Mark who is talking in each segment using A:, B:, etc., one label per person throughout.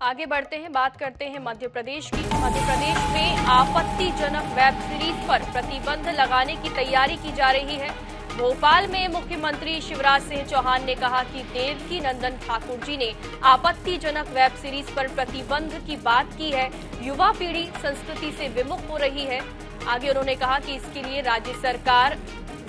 A: आगे बढ़ते हैं, बात करते हैं मध्य प्रदेश की। मध्य प्रदेश में आपत्तिजनक वेब सीरीज़ पर प्रतिबंध लगाने की तैयारी की जा रही है। भोपाल में मुख्यमंत्री शिवराज सिंह चौहान ने कहा कि देवकी नंदन ठाकुर जी ने आपत्तिजनक वेब सीरीज़ पर प्रतिबंध की बात की है। युवा पीढ़ी संस्कृति से विमुख हो रही है। आगे उन्होंने कहा कि इसके लिए राज्य सरकार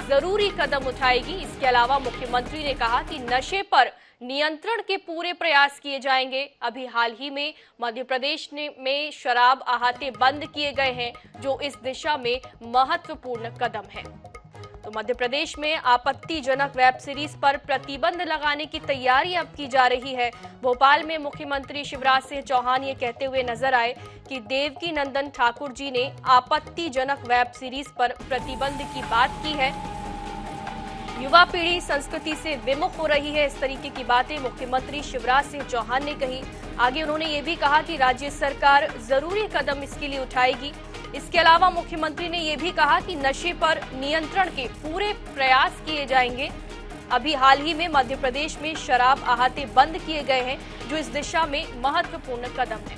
A: ज़रूरी कदम उठाएगी। इसके अलावा मुख्यमंत्री ने कहा कि नशे पर नियंत्रण के पूरे प्रयास किए जाएँगे। अभी हाल ही में मध्य प्रदेश में शराब अहाते बंद किए गए हैं, जो इस दिशा में महत्वपूर्ण कदम है। तो मध्य प्रदेश में आपत्तिजनक वेब सीरीज़ पर प्रतिबंध लगाने की तैयारी अब की जा रही है। भोपाल में मुख्यमंत्री शिवराज सिंह चौहान ये कहते हुए नज़र आए कि देवकी नंदन ठाकुर जी ने आपत्तिजनक वेब सीरीज़ पर प्रतिबंध की बात की है। युवा पीढ़ी संस्कृति से विमुख हो रही है। इस तरीके की बातें मुख्यमंत्री शिवराज सिंह चौहान ने कही। आगे उन्होंने ये भी कहा कि राज्य सरकार ज़रूरी कदम इसके लिए उठाएगी। इसके अलावा मुख्यमंत्री ने यह भी कहा कि नशे पर नियंत्रण के पूरे प्रयास किए जाएँगे। अभी हाल ही में मध्य प्रदेश में शराब अहाते बंद किए गए हैं, जो इस दिशा में महत्वपूर्ण कदम है।